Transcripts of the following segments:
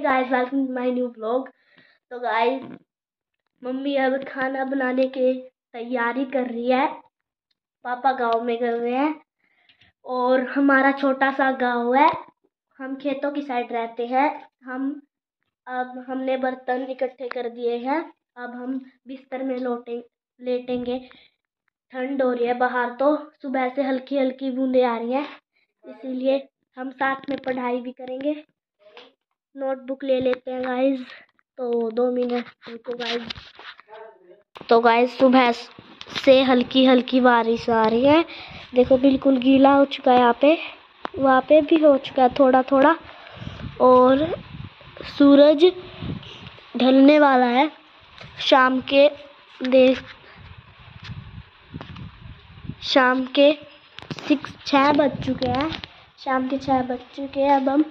Guys welcome to my new blog तो guys mummy अब खाना बनाने की तैयारी कर रही है। पापा गाँव में गए हुए हैं और हमारा छोटा सा गाँव है। हम खेतों की साइड रहते हैं। हम अब हमने बर्तन इकट्ठे कर दिए हैं। अब हम बिस्तर में लौटे, लेटेंगे। ठंड हो रही है बाहर तो। सुबह से हल्की हल्की बूंदें आ रही हैं। इसीलिए हम साथ में पढ़ाई भी करेंगे। नोटबुक ले लेते हैं गाइस तो दो मिनट रुको गाइस तो गाइस सुबह से हल्की हल्की बारिश आ रही है। देखो, बिल्कुल गीला हो चुका है यहाँ पे। वहाँ पे भी हो चुका है थोड़ा थोड़ा और सूरज ढलने वाला है शाम के देख, शाम के सिक्स छः बज चुके हैं। शाम के छः बज चुके हैं अब हम।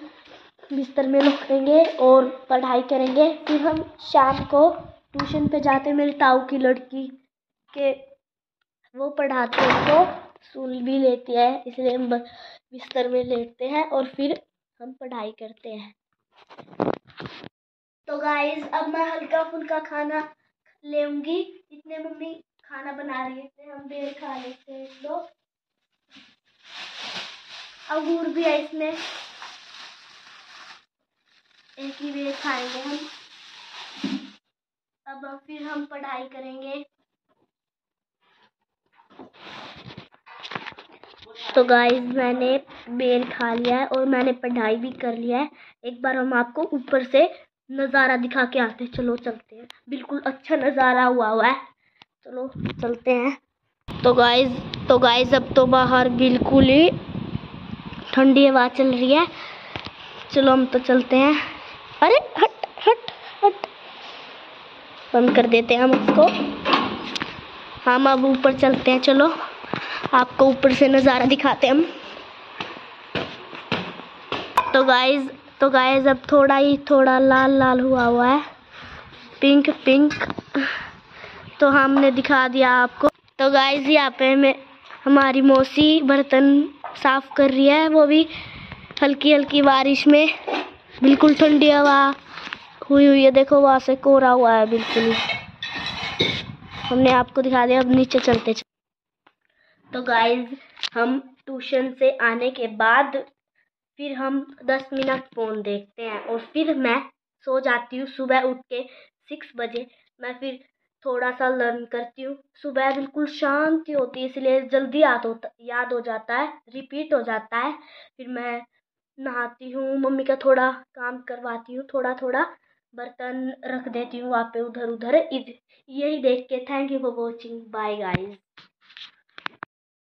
बिस्तर में लौटेंगे और पढ़ाई करेंगे। फिर हम शाम को ट्यूशन पे जाते मेरी ताऊ की लड़की के वो पढ़ाते हैं तो सुन भी लेती है, इसलिए हम बिस्तर में लेटते हैं और फिर हम पढ़ाई करते हैं। तो गाइस अब मैं हल्का फुल्का खाना लेंगी। इतने मम्मी खाना बना रही थे, हम बेर खा लेते हैं। दो अंगूर भी है इसमें। एक ही वे खाएँगे हम। अब फिर हम पढ़ाई करेंगे। तो गाइस मैंने बेल खा लिया है और मैंने पढ़ाई भी कर लिया है। एक बार हम आपको ऊपर से नज़ारा दिखा के आते हैं। चलो चलते हैं। बिल्कुल अच्छा नज़ारा हुआ हुआ है। चलो चलते हैं। तो गाइस तो गाइस अब तो बाहर बिल्कुल ही ठंडी हवा चल रही है। चलो हम तो चलते हैं। अरे, हट हट हट। बंद कर देते हैं हम उसको हम अब ऊपर चलते हैं, चलो। आपको ऊपर से नज़ारा दिखाते हैं हम। तो गाइस तो गाइस अब थोड़ा ही, थोड़ा लाल लाल हुआ हुआ है। पिंक पिंक तो हमने दिखा दिया आपको। तो गाइस यहाँ पे मैं हमारी मौसी बर्तन साफ़ कर रही है। वो भी हल्की हल्की बारिश में। बिल्कुल ठंडी हवा। हुई हुई है, देखो वहाँ से कोरा हुआ है, बिल्कुल हमने आपको दिखा दिया, अब नीचे चलते चलते तो गाइज़ हम ट्यूशन से आने के बाद फिर हम दस मिनट फ़ोन देखते हैं और फिर मैं सो जाती हूँ सुबह उठ के सिक्स बजे। मैं फिर थोड़ा सा लर्न करती हूँ। सुबह बिल्कुल शांति होती है, इसलिए जल्दी याद होता, याद हो जाता है रिपीट हो जाता है। फिर मैं नहाती हूँ, मम्मी का थोड़ा काम करवाती हूँ थोड़ा थोड़ा बर्तन रख देती हूँ वहाँ पे उधर उधर यही देख के thank you for watching bye guys